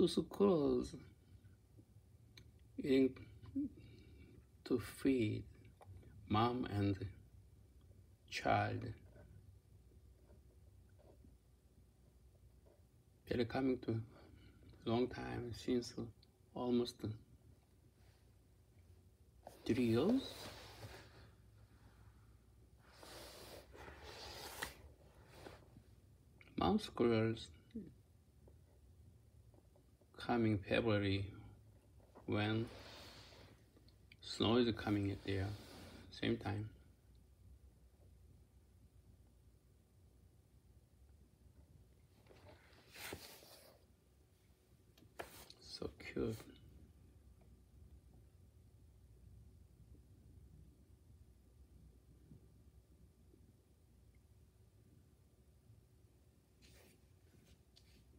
two squirrels eating to feed mom and child. They're coming to long time since almost three years. Mom squirrels coming February when snow is coming at there same time. So cute.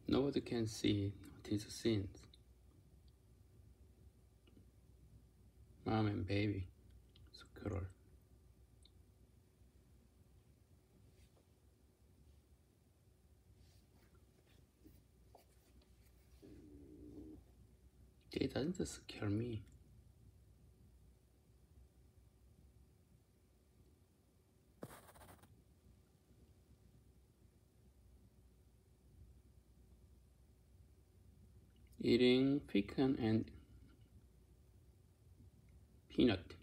Nobody can see these scenes. Mom and baby, squirrel. It doesn't scare me. Eating pecan and peanut.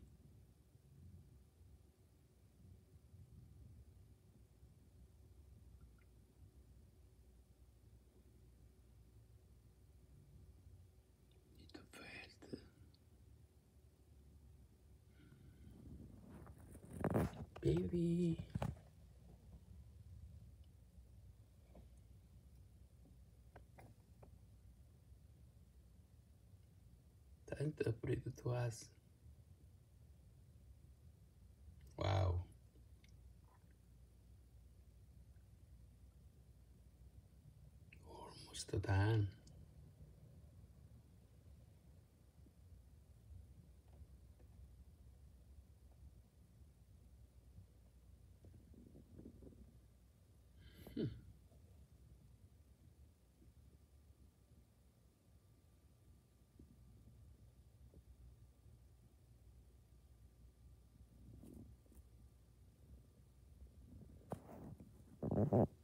Baby. tanta preguiçosa. Uau! Almost done. Hmm. Mm-hmm.